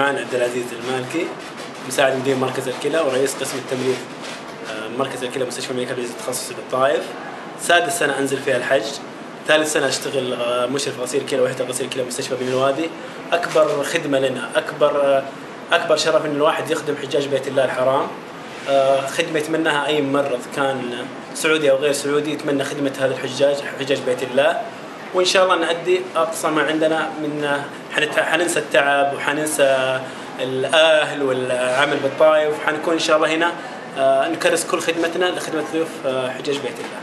معنا عبد العزيز المالكي مساعد مدير مركز الكلى ورئيس قسم التمريض آه، مركز الكلى مستشفى الملك عبد العزيز التخصصي بالطائف سادس سنة أنزل فيها الحج. ثالث سنة أشتغل آه، مشرف غسيل كلى وحدة غسيل كلى مستشفى بن الوادي. أكبر خدمة لنا أكبر آه، أكبر شرف إن الواحد يخدم حجاج بيت الله الحرام. خدمة يتمناها أي ممرض كان سعودي أو غير سعودي يتمنى خدمة هذا الحجاج حجاج بيت الله. وإن شاء الله نأدي أقصى ما عندنا من حننسى التعب وحننسى الأهل والعمل بالطائف وحنكون إن شاء الله هنا. آه، نكرس كل خدمتنا لخدمة ضيوف آه، حجاج بيت الله.